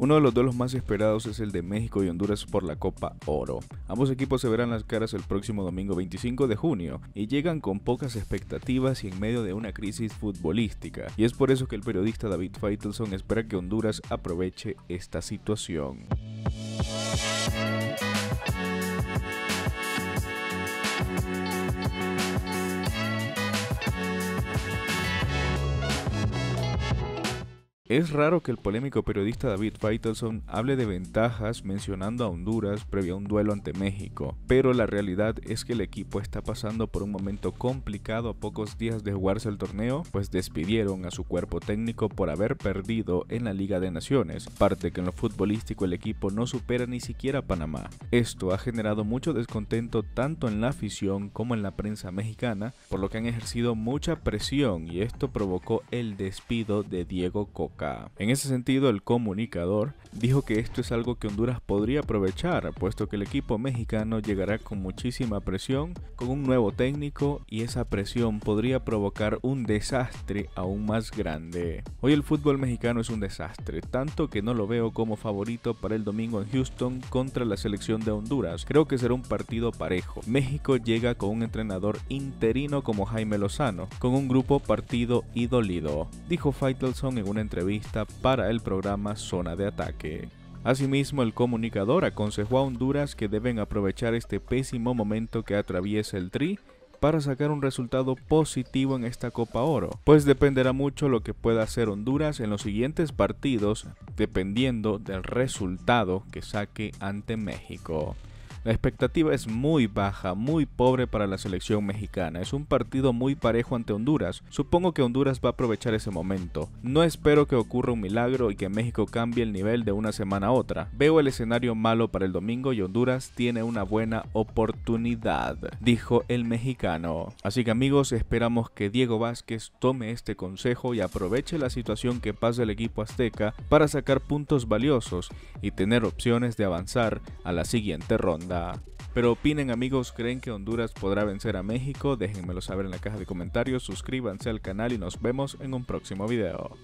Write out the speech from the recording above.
Uno de los duelos más esperados es el de México y Honduras por la Copa Oro. Ambos equipos se verán las caras el próximo domingo 25 de junio y llegan con pocas expectativas y en medio de una crisis futbolística. Y es por eso que el periodista David Faitelson espera que Honduras aproveche esta situación. Es raro que el polémico periodista David Faitelson hable de ventajas mencionando a Honduras previo a un duelo ante México, pero la realidad es que el equipo está pasando por un momento complicado a pocos días de jugarse el torneo, pues despidieron a su cuerpo técnico por haber perdido en la Liga de Naciones, parte que en lo futbolístico el equipo no supera ni siquiera a Panamá. Esto ha generado mucho descontento tanto en la afición como en la prensa mexicana, por lo que han ejercido mucha presión y esto provocó el despido de Diego Coca. En ese sentido, el comunicador dijo que esto es algo que Honduras podría aprovechar, puesto que el equipo mexicano llegará con muchísima presión, con un nuevo técnico y esa presión podría provocar un desastre aún más grande. Hoy el fútbol mexicano es un desastre, tanto que no lo veo como favorito para el domingo en Houston contra la selección de Honduras. Creo que será un partido parejo. México llega con un entrenador interino como Jaime Lozano, con un grupo partido y dolido, dijo Faitelson en una entrevista para el programa Zona de Ataque. Asimismo, el comunicador aconsejó a Honduras que deben aprovechar este pésimo momento que atraviesa el Tri para sacar un resultado positivo en esta Copa Oro, pues dependerá mucho lo que pueda hacer Honduras en los siguientes partidos dependiendo del resultado que saque ante México. La expectativa es muy baja, muy pobre para la selección mexicana. Es un partido muy parejo ante Honduras. Supongo que Honduras va a aprovechar ese momento. No espero que ocurra un milagro y que México cambie el nivel de una semana a otra. Veo el escenario malo para el domingo y Honduras tiene una buena oportunidad, dijo el mexicano. Así que amigos, esperamos que Diego Vázquez tome este consejo y aproveche la situación que pasa el equipo azteca para sacar puntos valiosos y tener opciones de avanzar a la siguiente ronda. Pero opinen amigos, ¿creen que Honduras podrá vencer a México? Déjenmelo saber en la caja de comentarios, suscríbanse al canal y nos vemos en un próximo video.